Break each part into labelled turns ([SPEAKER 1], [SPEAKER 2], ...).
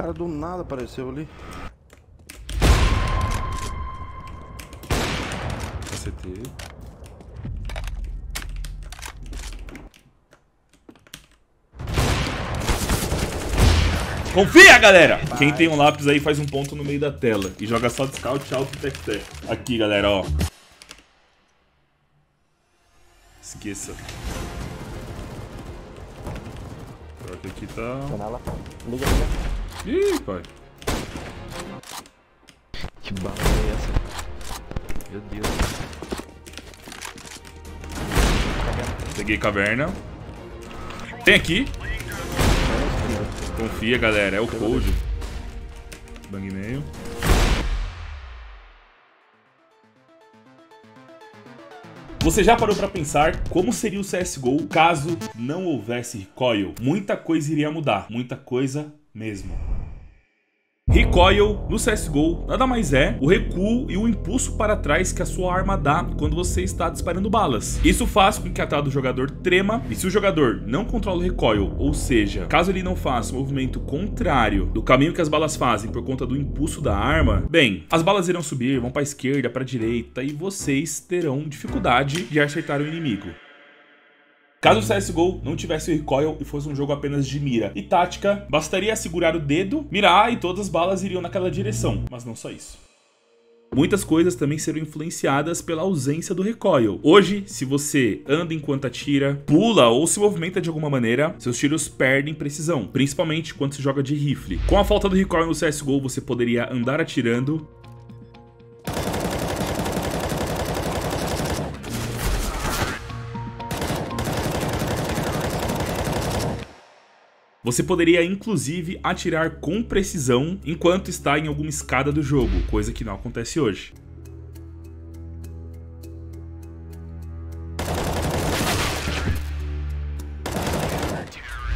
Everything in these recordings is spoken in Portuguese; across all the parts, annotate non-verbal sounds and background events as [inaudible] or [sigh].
[SPEAKER 1] cara do nada apareceu ali.
[SPEAKER 2] ACT. Confia, galera! Quem tem um lápis aí faz um ponto no meio da tela e joga só de scout, alto e tec tec. Aqui, galera, ó. Esqueça. Troca aqui tá.
[SPEAKER 3] Janela. Liga, liga.
[SPEAKER 2] Ih, pai.
[SPEAKER 1] Que bala é essa? Meu Deus.
[SPEAKER 2] Peguei caverna. Tem aqui. Confia, galera. É o code. Bang meio. Você já parou pra pensar como seria o CSGO caso não houvesse recoil? Muita coisa iria mudar, muita coisa mesmo. Recoil no CSGO nada mais é o recuo e o impulso para trás que a sua arma dá quando você está disparando balas. Isso faz com que a tela do jogador trema e se o jogador não controla o recoil, ou seja, caso ele não faça um movimento contrário do caminho que as balas fazem por conta do impulso da arma, bem, as balas irão subir, vão para a esquerda, para a direita e vocês terão dificuldade de acertar o inimigo. Caso o CSGO não tivesse o recoil e fosse um jogo apenas de mira e tática, bastaria segurar o dedo, mirar e todas as balas iriam naquela direção, mas não só isso. Muitas coisas também serão influenciadas pela ausência do recoil. Hoje, se você anda enquanto atira, pula ou se movimenta de alguma maneira, seus tiros perdem precisão, principalmente quando se joga de rifle. Com a falta do recoil no CSGO, você poderia andar atirando Você poderia inclusive atirar com precisão enquanto está em alguma escada do jogo, coisa que não acontece hoje.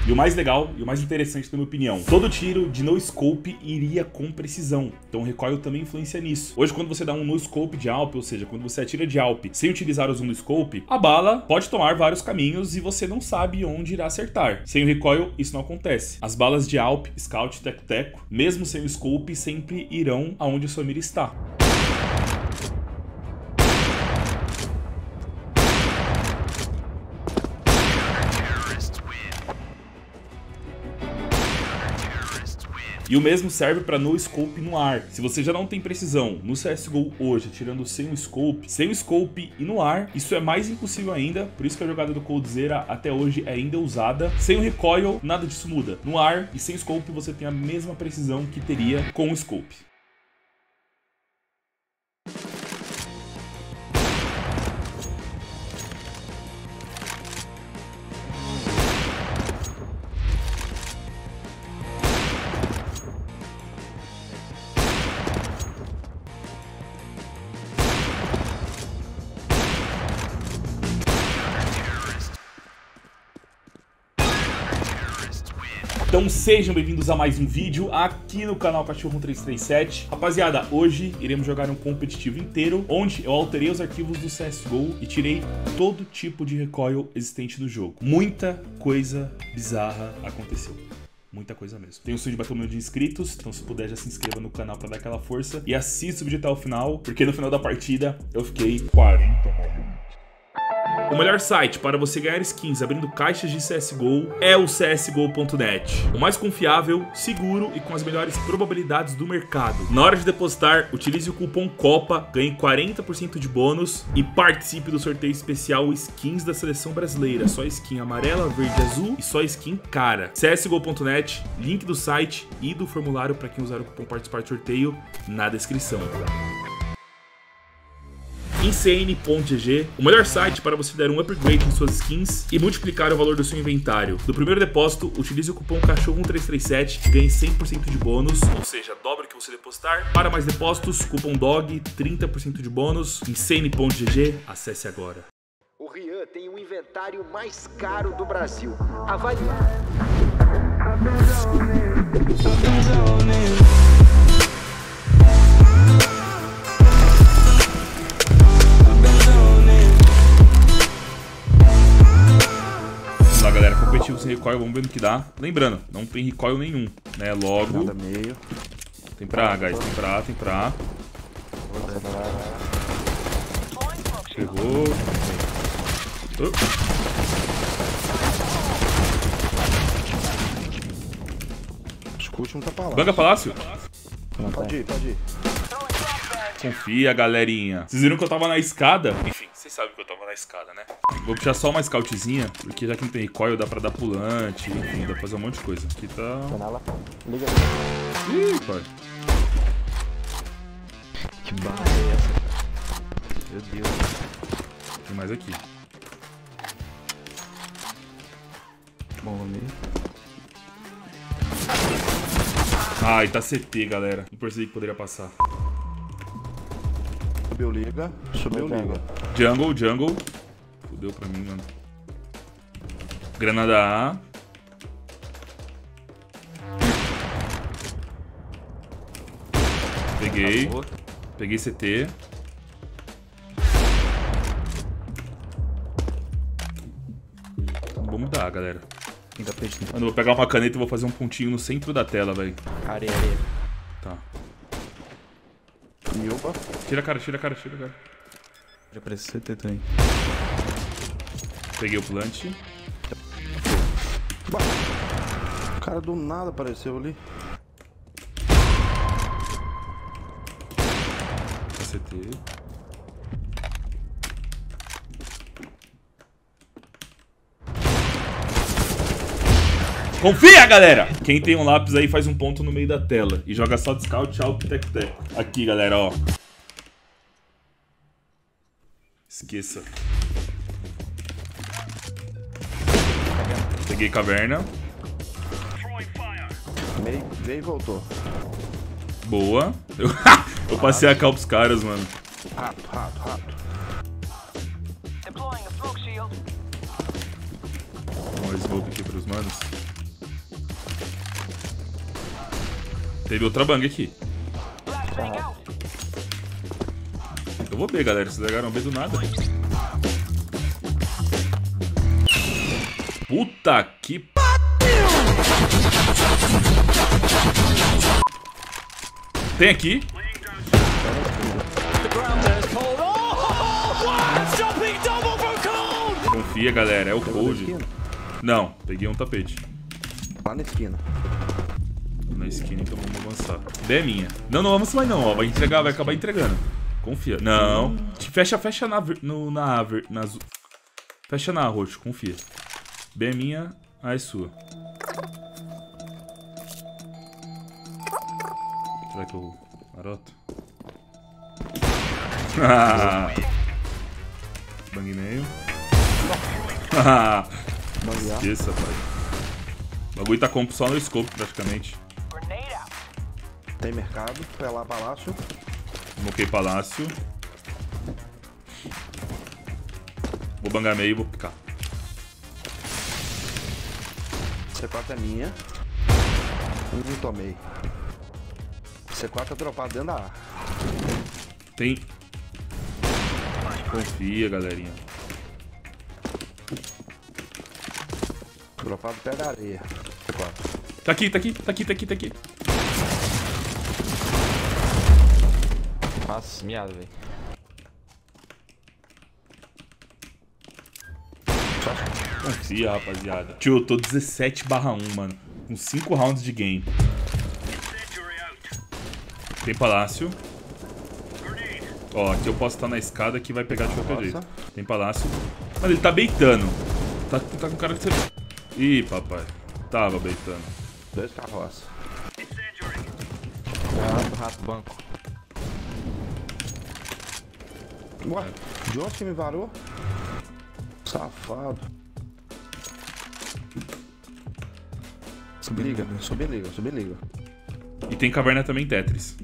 [SPEAKER 2] E o mais legal e o mais interessante, na minha opinião, todo tiro de no scope iria com precisão. Então o recoil também influencia nisso. Hoje, quando você dá um no scope de Alp, ou seja, quando você atira de Alp sem utilizar o zoom no scope, a bala pode tomar vários caminhos e você não sabe onde irá acertar. Sem o recoil, isso não acontece. As balas de Alp, Scout, Teco-Teco, mesmo sem o scope, sempre irão aonde a sua mira está. E o mesmo serve para no scope no ar. Se você já não tem precisão no CSGO hoje, tirando sem o scope, sem o scope e no ar, isso é mais impossível ainda, por isso que a jogada do Coldzera até hoje é ainda usada. Sem o recoil, nada disso muda. No ar e sem scope você tem a mesma precisão que teria com o scope. Então sejam bem-vindos a mais um vídeo aqui no canal Cachorro 337. Rapaziada, hoje iremos jogar um competitivo inteiro, onde eu alterei os arquivos do CSGO e tirei todo tipo de recoil existente do jogo. Muita coisa bizarra aconteceu. Muita coisa mesmo. Tem o sonho de bater o número de inscritos, então se puder já se inscreva no canal pra dar aquela força. E assista o vídeo até o final, porque no final da partida eu fiquei 40 maluco. O melhor site para você ganhar skins abrindo caixas de CSGO é o CSGO.net. O mais confiável, seguro e com as melhores probabilidades do mercado. Na hora de depositar, utilize o cupom COPA, ganhe 40% de bônus e participe do sorteio especial Skins da Seleção Brasileira. Só skin amarela, verde azul e só skin cara. CSGO.net, link do site e do formulário para quem usar o cupom participar do sorteio na descrição. Insane.gg, o melhor site para você dar um upgrade em suas skins e multiplicar o valor do seu inventário. No primeiro depósito, utilize o cupom CACHORRO1337 e ganhe 100% de bônus, ou seja, dobra o que você depositar. Para mais depósitos, cupom DOG, 30% de bônus. Insane.gg, acesse agora.
[SPEAKER 4] O Rian tem o inventário mais caro do Brasil. Avalie.
[SPEAKER 2] Recoil vamos ver no que dá. Lembrando, não tem recoil nenhum, né? Logo,
[SPEAKER 3] Nada meio.
[SPEAKER 2] tem pra A, guys. Tem pra A, tem pra A. Chegou. Oh,
[SPEAKER 3] Acho que o último tá pra lá.
[SPEAKER 2] Banga Palácio.
[SPEAKER 3] Pode ir, pode ir.
[SPEAKER 2] Confia, galerinha. Vocês viram que eu tava na escada? Enfim, vocês sabem que eu tava na escada, né? Vou puxar só uma scoutzinha, porque já que não tem recoil, dá pra dar pulante, enfim, dá pra fazer um monte de coisa. Aqui tá...
[SPEAKER 3] Liga.
[SPEAKER 2] Ih, pai.
[SPEAKER 1] Que barra é essa, cara? Meu Deus.
[SPEAKER 2] Tem mais aqui.
[SPEAKER 1] Bom, vamos ver.
[SPEAKER 2] Ai, tá CT, galera. Não percebi que poderia passar.
[SPEAKER 3] Subiu liga. Subiu liga.
[SPEAKER 2] Jungle, jungle. Fudeu pra mim, mano. Granada A. Peguei.
[SPEAKER 1] Acabou.
[SPEAKER 2] Peguei CT. Vamos mudar, galera. Mano, eu vou pegar uma caneta e vou fazer um pontinho no centro da tela, velho.
[SPEAKER 1] Areia, areia.
[SPEAKER 2] Tá.
[SPEAKER 3] Opa.
[SPEAKER 2] Tira a cara, tira a cara, tira a cara.
[SPEAKER 1] Já parece CT também.
[SPEAKER 2] Peguei o plant.
[SPEAKER 3] O cara do nada apareceu ali.
[SPEAKER 2] CT. Confia, galera! Quem tem um lápis aí faz um ponto no meio da tela e joga só de scout, tchau, teco teco. Aqui, galera, ó. Esqueça. Peguei caverna.
[SPEAKER 3] Meio, veio e voltou.
[SPEAKER 2] Boa. Eu, [laughs] eu passei a cal pros caras, mano.
[SPEAKER 3] Rato, rato, rato.
[SPEAKER 5] Deploying a smoke shield.
[SPEAKER 2] Vamos smoke aqui pros manos. Teve outra bang aqui.
[SPEAKER 5] Out.
[SPEAKER 2] Eu vou B, galera. Vocês pegaram B do nada. Puta que p... Tem aqui. Confia, galera. É o cold. Não, peguei um tapete.
[SPEAKER 3] Lá na esquina.
[SPEAKER 2] Na esquina, então vamos avançar. B é minha. Não, não vamos mais não, ó. Vai entregar, vai acabar entregando. Confia. Não. Fecha, fecha na, ver- no, na, ver- na azul. Fecha na roxo, confia. B é minha, A é sua. Será que eu maroto? [laughs] Bang e meio. Esqueça, pai. O bagulho tá compo só no scope, praticamente.
[SPEAKER 3] Tem mercado. Vai lá, palácio.
[SPEAKER 2] Moquei palácio. Vou bangar meio e vou picar.
[SPEAKER 3] C4 é minha. Um tomei. C4 é dropado dentro da A.
[SPEAKER 2] Tem. Confia, galerinha.
[SPEAKER 3] Dropado pé da areia. C4.
[SPEAKER 2] Tá aqui, tá aqui, tá aqui, tá aqui, tá aqui.
[SPEAKER 1] Nossa, miado, velho.
[SPEAKER 2] Confia, rapaziada. Tio, eu tô 17 barra 1, mano. Com 5 rounds de game. Tem palácio. Ó, aqui eu posso estar na escada que vai pegar de qualquer jeito. Tem palácio. Mano, ele tá beitando. Tá, tá com cara que você... Ih, papai. Tava beitando.
[SPEAKER 3] Dois carroças.
[SPEAKER 1] Rato, rato, banco.
[SPEAKER 3] Ué, de onde que me varou? Safado.
[SPEAKER 1] Subi
[SPEAKER 3] Liga, subi liga, subi liga.
[SPEAKER 2] E tem caverna também Tetris.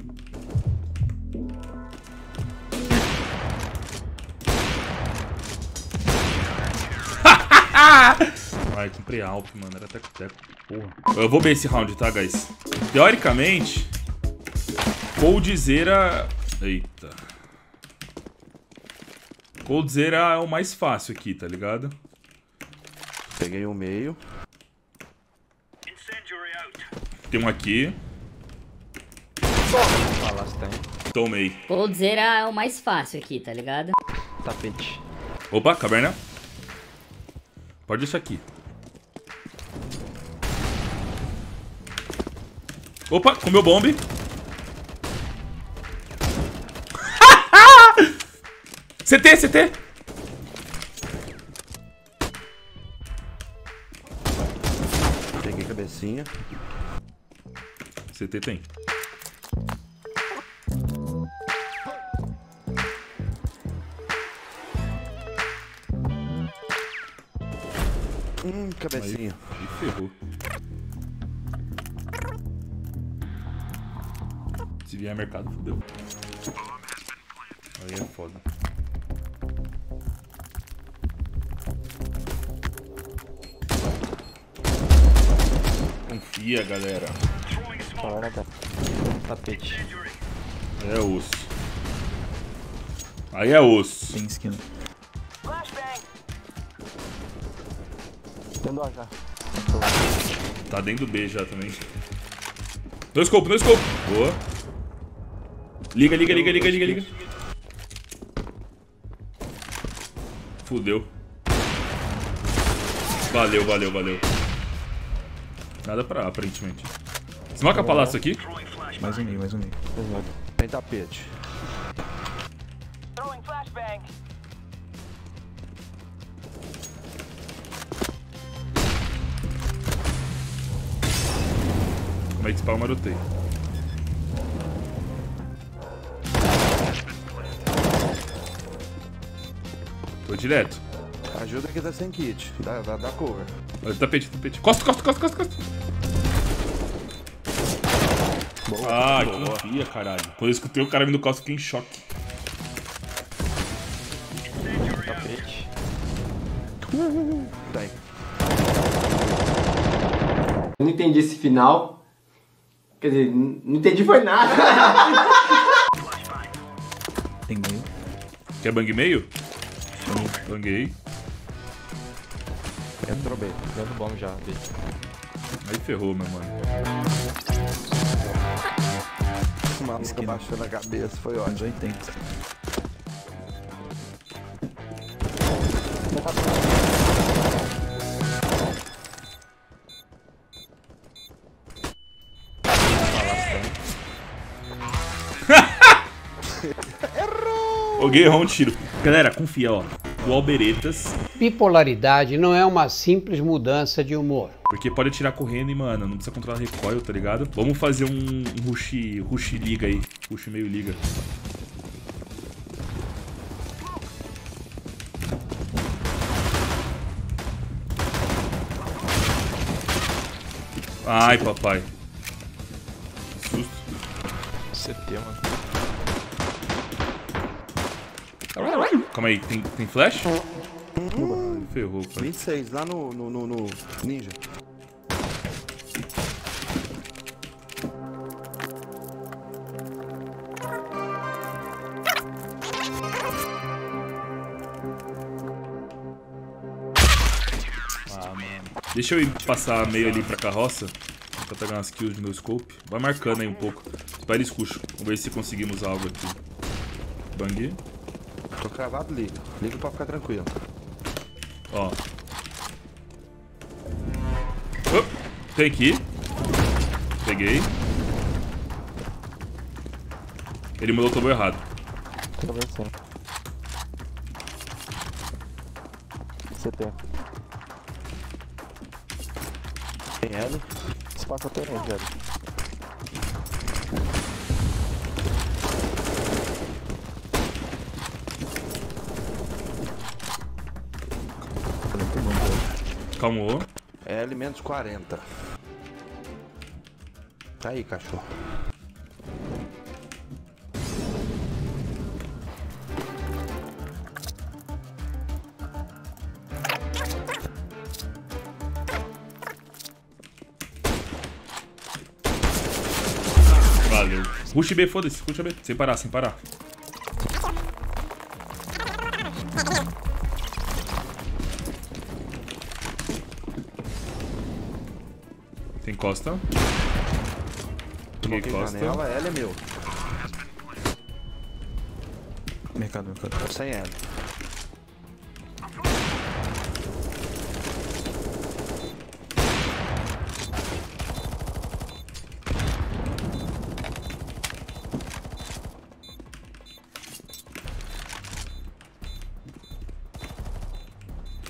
[SPEAKER 2] [laughs] Ai, comprei Alp, mano. Era teco-teco. Porra. Eu vou ver esse round, tá, guys? Teoricamente, Coldzera... Eita. Coldzera é o mais fácil aqui, tá ligado?
[SPEAKER 3] Peguei o meio.
[SPEAKER 2] Tem um aqui.
[SPEAKER 1] Palácio tem.
[SPEAKER 2] Tomei.
[SPEAKER 6] Coldzera é o mais fácil aqui, tá ligado?
[SPEAKER 1] Tapete.
[SPEAKER 2] Opa, caverna. Pode deixar aqui. Opa, comeu bombe. CT, CT.
[SPEAKER 3] Peguei cabecinha.
[SPEAKER 2] CT tem.
[SPEAKER 3] Hum, cabecinha.
[SPEAKER 2] Ih, ferrou. Se vier mercado, fodeu. Aí é foda. Confia, galera.
[SPEAKER 1] Tá. Tapete.
[SPEAKER 2] É osso. Aí é osso.
[SPEAKER 1] Tem esquina.
[SPEAKER 5] Flashbang.
[SPEAKER 1] Tendo A já.
[SPEAKER 2] Tá dentro do B já também. No scope, no scope. Boa. Liga, liga, liga, liga, liga, liga. Fudeu. Valeu, valeu, valeu. Nada pra aparentemente. Smoca palácio aqui.
[SPEAKER 1] Mais um meio, mais um meio.
[SPEAKER 3] Tem tapete.
[SPEAKER 5] Throwing flashbang.
[SPEAKER 2] Como é que spam marotei? Tô direto.
[SPEAKER 3] Ajuda que tá sem kit. Dá, dá, dá cover.
[SPEAKER 2] Olha o tapete, tapete. Costa, costa, costa, costa, costa. Ah, confia, caralho. Quando eu escutei o cara vindo costa, fiquei em choque.
[SPEAKER 1] Tapete.
[SPEAKER 3] Tem.
[SPEAKER 7] Eu não entendi esse final. Quer dizer, não entendi foi nada.
[SPEAKER 1] Tem meio.
[SPEAKER 2] Quer bang meio? Banguei.
[SPEAKER 3] Entrou bem.
[SPEAKER 1] Dando bomb já. B.
[SPEAKER 2] Aí ferrou, meu mano.
[SPEAKER 3] O maluco
[SPEAKER 1] Esquina.
[SPEAKER 3] baixando a cabeça. Foi ótimo.
[SPEAKER 1] 80.
[SPEAKER 2] Alguém [laughs] errou um tiro. Galera, confia, ó. Do Alberetas.
[SPEAKER 8] Bipolaridade não é uma simples mudança de humor.
[SPEAKER 2] Porque pode atirar correndo e, mano, não precisa controlar recoil, tá ligado? Vamos fazer um, um rush, rush liga aí. Rush meio liga. Ai, papai. Susto.
[SPEAKER 1] CT, mano.
[SPEAKER 2] Calma aí, tem, tem flash? Ferrou, pai.
[SPEAKER 3] 26, lá no, no, no, no Ninja.
[SPEAKER 2] Deixa eu ir passar meio ali pra carroça. Pra pegar umas kills de meu scope. Vai marcando aí um pouco. Espera eles puxam. Vamos ver se conseguimos algo aqui. Bang.
[SPEAKER 3] Tô cravado, liga. Liga pra ficar tranquilo.
[SPEAKER 2] Ó. Op, Tem aqui. Peguei. Ele mudou o tobo errado.
[SPEAKER 1] CT.
[SPEAKER 3] Tem L.
[SPEAKER 1] Espaço até não, velho. Muito bom,
[SPEAKER 2] Calmou.
[SPEAKER 3] L menos 40. Tá aí, cachorro.
[SPEAKER 2] Valeu. Rush B, foda-se. Rush B. Sem parar, sem parar. Tem costa. Cheguei
[SPEAKER 3] Coloquei
[SPEAKER 2] costa.
[SPEAKER 3] janela, L é meu.
[SPEAKER 1] Mercado, mercado.
[SPEAKER 3] Tô sem L.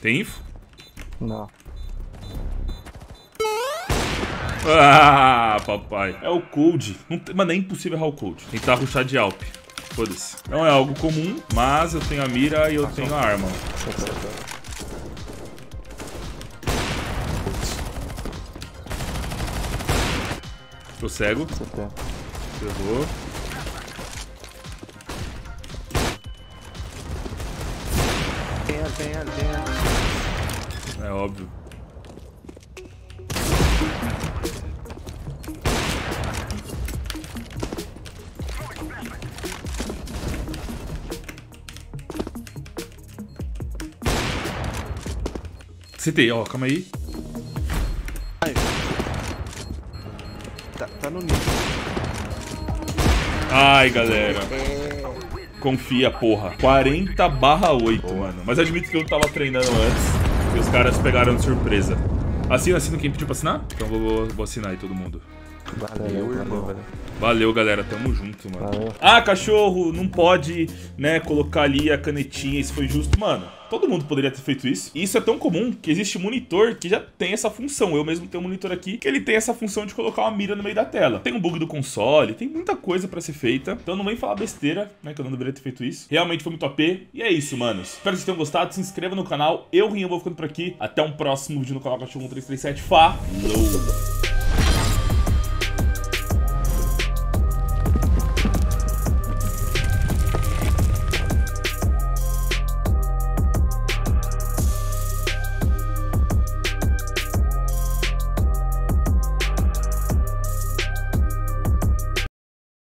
[SPEAKER 2] Tem info?
[SPEAKER 1] Não.
[SPEAKER 2] Ah, papai. É o Cold. Não tem- Mano, é impossível errar o Cold. Tentar rushar de Alp. Foda-se. Não é algo comum, mas eu tenho a mira e eu tenho a arma. Tô cego.
[SPEAKER 3] L.
[SPEAKER 2] É óbvio. CT, ó, calma aí.
[SPEAKER 3] Tá, tá no nível.
[SPEAKER 2] Ai, galera. Confia, porra. 40 barra 8, mano. Mas admito que eu tava treinando antes. E os caras pegaram de surpresa. Assina, assina quem pediu pra assinar? Então vou, vou, vou assinar aí todo mundo.
[SPEAKER 1] Valeu, valeu, valeu.
[SPEAKER 2] Valeu, galera. Tamo junto, mano. Ah, cachorro, não pode, né, colocar ali a canetinha. Isso foi justo. Mano, todo mundo poderia ter feito isso. E isso é tão comum que existe monitor que já tem essa função. Eu mesmo tenho um monitor aqui que ele tem essa função de colocar uma mira no meio da tela. Tem um bug do console, tem muita coisa pra ser feita. Então não vem falar besteira, né, que eu não deveria ter feito isso. Realmente foi muito AP. E é isso, manos. Espero que vocês tenham gostado. Se inscreva no canal. Eu, Rinho, vou ficando por aqui. Até um próximo vídeo no canal Cachorro 1337. Falou!